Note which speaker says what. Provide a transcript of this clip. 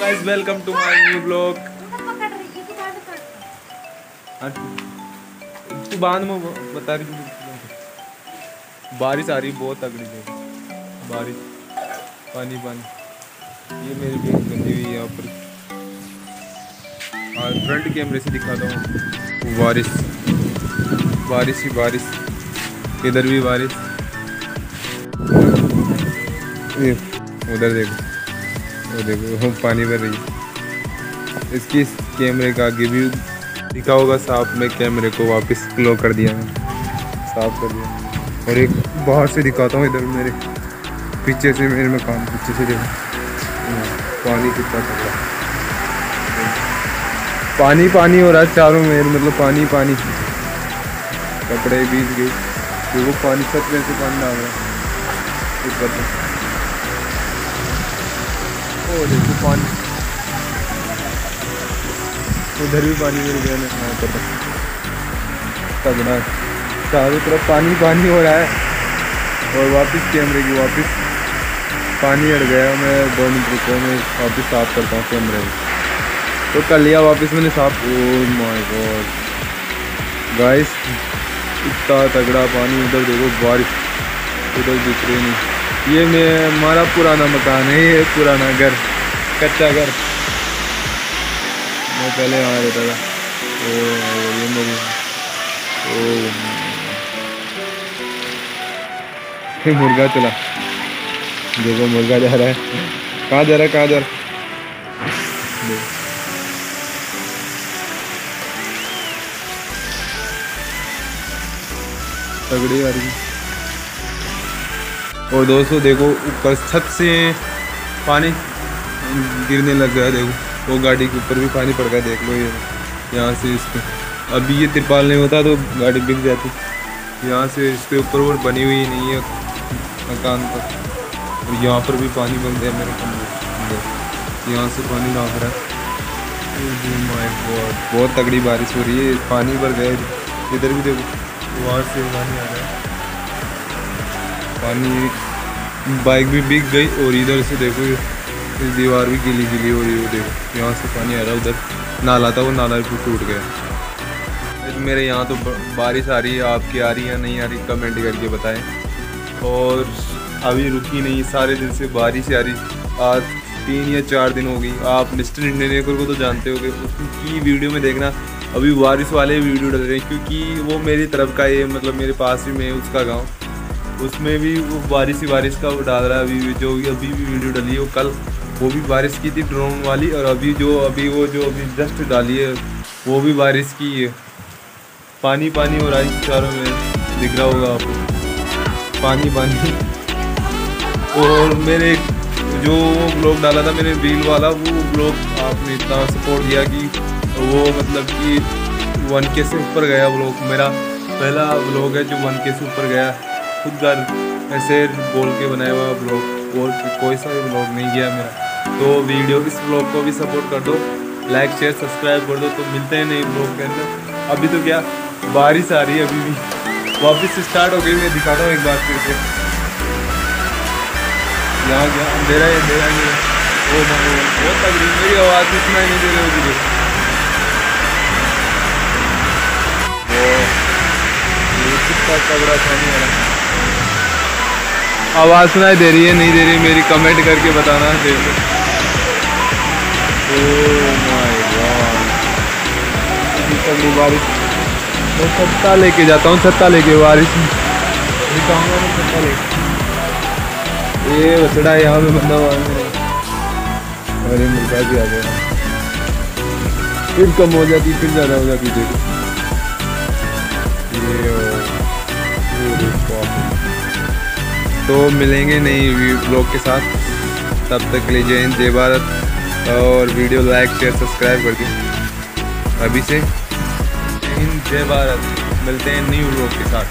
Speaker 1: Guys welcome to my new blog तू बाद में बता रही बारिश आ रही, बहुत तगड़ी है। बारिश। पानी पानी। ये मेरी बैग बंदी हुई है, यहाँ पर। और फ्रंट कैमरे से दिखाता हूँ। बारिश। बारिश ही बारिश। इधर भी बारिश। उधर देखो। वो देखो पानी भर रही इसकी इस कैमरे का आगे भी दिखा होगा साफ़ में कैमरे को वापस क्लो कर दिया मैं साफ़ कर दिया और एक बाहर से दिखाता हूँ इधर मेरे पीछे से मेरे मकान पीछे से देखो। हाँ, पानी कितना तगड़ा पानी पानी हो रहा है चारों में मतलब पानी पानी। कपड़े बीत गए वो पानी छत में से पानी डाल रहा है। देखो, पानी। उधर भी पानी मेरे गया ना हाँ तगड़ा चारों तरफ़ पानी पानी हो रहा है। और वापस कैमरे की, वापस पानी अड़ गया मैं दो मिनट रुको मैं वापस साफ़ करता हूँ कैमरे में। तो कर लिया वापस मैंने साफ़। Oh my God. गाइस, इतना तगड़ा पानी, उधर देखो बारिश। उधर दिख रही नहीं। ये मैं हमारा पुराना मकान है, ये पुराना घर, कच्चा घर। मैं पहले यहाँ रहता था। ओ, ये मेरी ओ मुर्गा चला। देखो मुर्गा जा रहा है। कहाँ जा रहा है, कहाँ जा रहा है? तगड़ी आ रही और दोस्तों देखो ऊपर छत से पानी गिरने लग गया देखो। वो गाड़ी के ऊपर भी पानी पड़ गया, देख लो ये, यहाँ से इसके अभी ये तिरपाल नहीं होता तो गाड़ी बिक जाती। यहाँ से इसके ऊपर और बनी हुई नहीं है मकान पर। और यहाँ पर भी पानी बन गया मेरे कमरे यहाँ से पानी नाक रहा है। गॉड बहुत तगड़ी बारिश हो रही है। पानी भर गया इधर। भी देखो वहाँ से पानी आ रहा है। पानी बाइक भी बिक गई और इधर से देखो ये इस दीवार भी गीली गीली हो रही है, देखो। यहाँ से पानी आ रहा है, उधर नाला था, वो नाला भी टूट गया। मेरे यहाँ तो बारिश आ रही है, आपकी आ रही है नहीं आ रही कमेंट करके बताएँ। और अभी रुकी नहीं, सारे दिन से बारिश आ रही। आज तीन या चार दिन हो गई। आप मिस्टर इंडियन को तो जानते हो उसकी वीडियो में देखना। अभी बारिश वाले वीडियो डल रहे हैं, क्योंकि वो मेरी तरफ़ का ये मतलब मेरे पास भी में उसका गाँव। उसमें भी वो बारिश ही बारिश का वो डाल रहा है अभी जो अभी भी वीडियो डाली है वो कल, वो भी बारिश की थी ड्रोन वाली और अभी जो, अभी वो जो अभी जस्ट डाली है, वो भी बारिश की है। पानी पानी हो रहा है चारों में, दिख रहा होगा आपको। पानी पानी। और मेरे जो वो ब्लॉग डाला था मैंने रील वाला, वो ब्लॉग आपने इतना सपोर्ट दिया कि वो मतलब कि वन के से ऊपर गया ब्लॉग मेरा। पहला ब्लॉग है जो वन के से ऊपर गया। खुद घर ऐसे बोल के बनाया हुआ ब्लॉग और कोई सा भी ब्लॉग नहीं गया मेरा। तो वीडियो इस ब्लॉग को भी सपोर्ट कर दो लाइक शेयर सब्सक्राइब कर दो तो मिलते हैं नए ब्लॉग के अंदर। अभी तो क्या, बारिश आ रही है अभी भी। वापस स्टार्ट हो गई, मैं दिखाता हूँ एक बार फिर से। यहाँ गया अंधेरा है अंधेरा नहीं है। वो बहुत रही मेरी आवाज़ सुनाई नहीं दे रही होगी देखो ये कितना तगड़ा था नहीं आवाज़ सुनाई दे रही है, नहीं दे रही मेरी कमेंट करके बताना देखो। इतनी तगड़ी बारिश। मैं छत्ता लेके जाता हूँ छत्ता लेके बारिश। में ये बछड़ा यहाँ पे बंदा अरे मुर्गा भी आ गया। फिर कम हो जाती, फिर ज़्यादा हो जाती, देखो। ये तो मिलेंगे नई ब्लॉग के साथ। तब तक के लिए जय हिंद, जय भारत। और वीडियो लाइक शेयर सब्सक्राइब करके। अभी से जय हिंद, जय भारत। मिलते हैं न्यू ब्लॉग के साथ।